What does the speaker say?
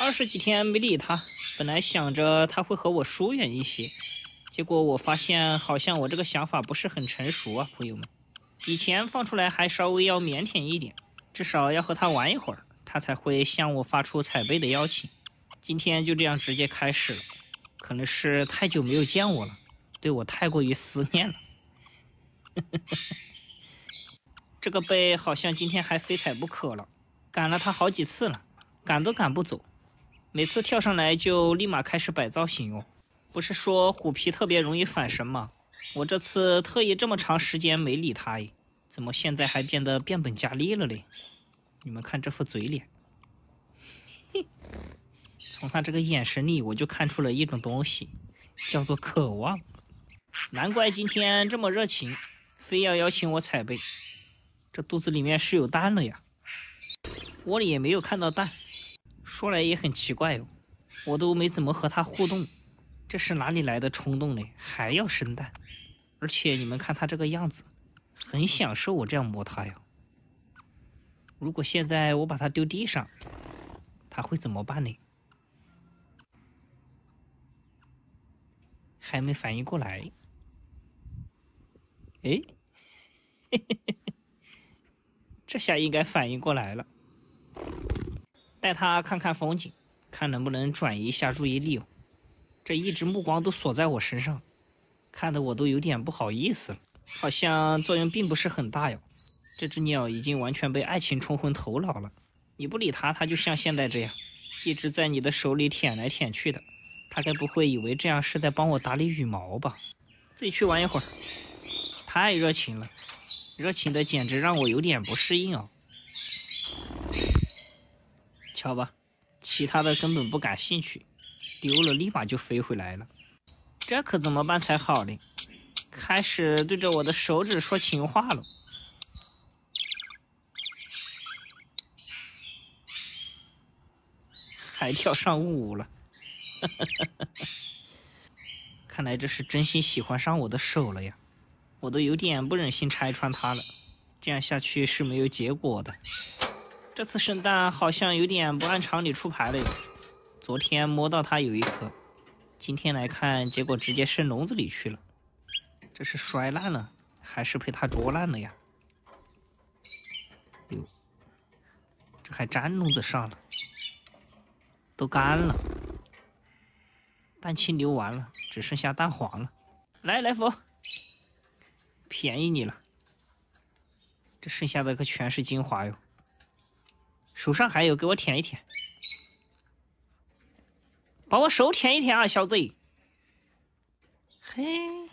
二十几天没理他，本来想着他会和我疏远一些，结果我发现好像我这个想法不是很成熟啊，朋友们。以前放出来还稍微要腼腆一点，至少要和他玩一会儿，他才会向我发出踩背的邀请。今天就这样直接开始了，可能是太久没有见我了，对我太过于思念了。这个背好像今天还非踩不可了，赶了他好几次了，赶都赶不走。每次跳上来就立马开始摆造型哦，不是说虎皮特别容易反神吗？我这次特意这么长时间没理他，哎，怎么现在还变得变本加厉了嘞？你们看这副嘴脸，从他这个眼神里我就看出了一种东西，叫做渴望。难怪今天这么热情，非要邀请我踩背，这肚子里面是有蛋了呀！窝里也没有看到蛋。说来也很奇怪哦，我都没怎么和他互动，这是哪里来的冲动呢？还要生蛋？而且你们看他这个样子，很享受我这样摸他呀。如果现在我把它丢地上，他会怎么办呢？还没反应过来。哎，这下应该反应过来了。带他看看风景，看能不能转移一下注意力。这一直目光都锁在我身上，看得我都有点不好意思了。好像作用并不是很大哟。这只鸟已经完全被爱情冲昏头脑了。你不理它，它就像现在这样，一直在你的手里舔来舔去的。它该不会以为这样是在帮我打理羽毛吧？自己去玩一会儿。太热情了，热情的简直让我有点不适应哦。瞧吧，其他的根本不感兴趣，丢了立马就飞回来了。这可怎么办才好呢？开始对着我的手指说情话了，还跳上舞了。看来这是真心喜欢上我的手了呀！我都有点不忍心拆穿他了，这样下去是没有结果的。这次生蛋好像有点不按常理出牌了。昨天摸到它有一颗，今天来看，结果直接生笼子里去了。这是摔烂了，还是被它啄烂了呀？哟，这还粘笼子上了，都干了，蛋清流完了，只剩下蛋黄了。来，来福，便宜你了，这剩下的可全是精华哟。手上还有，给我舔一舔，把我手舔一舔啊，小子！嘿。